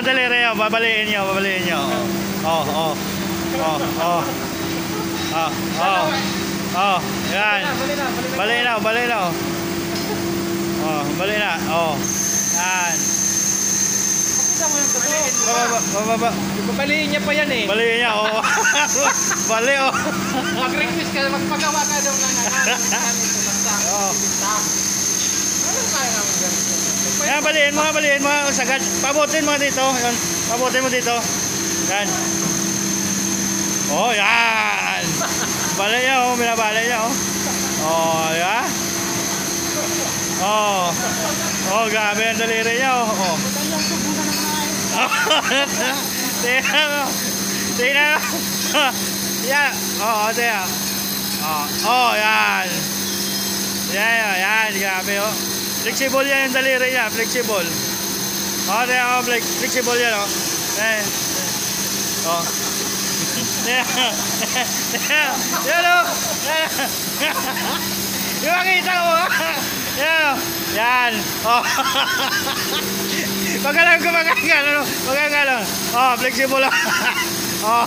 nyo, babaliin nyo, babaliin nyo. Oh, oh. Oh, oh. Oh, oh. Oh, yan. Bali na, bali na. Na, na. oh. Oh, bali na. Oh. Yan. Pakita mo yung totoo. Baba, baba, baba. Babaliin niya pa yan eh. Bali niya, oh. bali, oh. Mag-request ka, magpagawa ka daw ng ano. baliin mo, baliin mo. Sagad. Pabutin mo dito. Yan. Pabutin mo dito. Yan. Oh, yan. Bali niya, oh. Binabali niya, oh. Oh, yan. Oh. Oh, grabe ang daliri niya, oh. oh. Tingnan mo. Tingnan mo. Yan. Oh, oh, tingnan. Oh, oh. Yan, yan, yan. Grabe, oh. Flexible yan yung daliri niya. Flexible. Oh, tingnan mo. flex- Flexible yan, oh. Eh. Oh. Tingnan. Tingnan. Yan, oh. Yung makita mo, ah. Yan, oh. Pagkalang kumakagal, ano? Pagkagal, oh. Oh, flexible, oh. Oh.